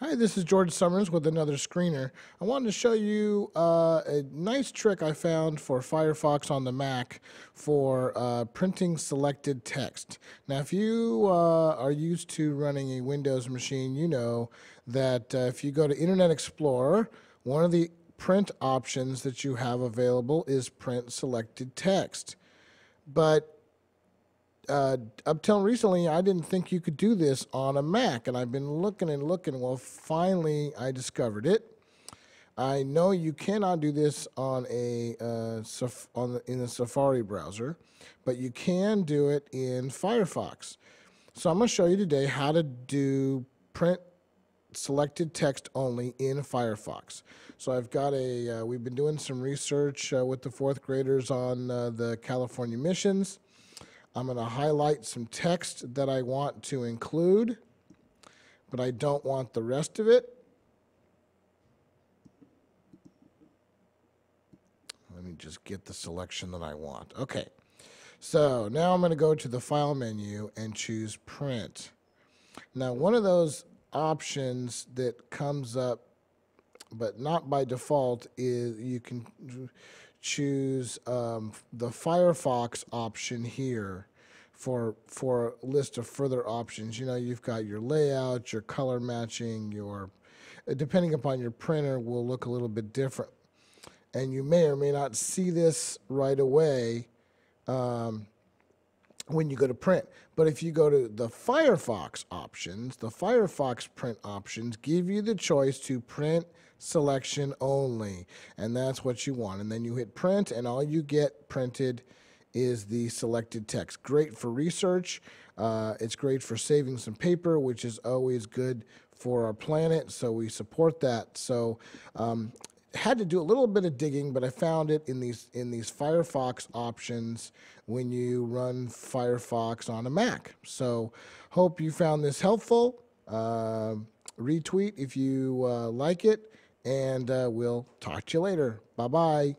Hi, this is George Somers with another Screenr. I wanted to show you uh, a nice trick I found for Firefox on the Mac for uh, printing selected text. Now, if you uh, are used to running a Windows machine, you know that uh, if you go to Internet Explorer, one of the print options that you have available is print selected text. But uh, up till recently, I didn't think you could do this on a Mac, and I've been looking and looking. Well, finally, I discovered it. I know you cannot do this on a uh, on the, in the Safari browser, but you can do it in Firefox. So I'm going to show you today how to do print selected text only in Firefox. So I've got a, uh, we've been doing some research uh, with the fourth graders on uh, the California missions. I'm going to highlight some text that I want to include, but I don't want the rest of it. Let me just get the selection that I want. Okay. So now I'm going to go to the File menu and choose Print. Now, one of those options that comes up, but not by default, is you can choose um, the Firefox option here for for a list of further options. You know, you've got your layout, your color matching, your depending upon your printer will look a little bit different. And you may or may not see this right away um, when you go to print. But if you go to the Firefox options, the Firefox print options give you the choice to print selection only. And that's what you want. And then you hit print, and all you get printed is the selected text. Great for research. Uh, it's great for saving some paper, which is always good for our planet. So we support that. So um, had to do a little bit of digging, but I found it in these in these Firefox options when you run Firefox on a Mac. So hope you found this helpful. Uh, retweet if you uh, like it and uh, we'll talk to you later. Bye bye.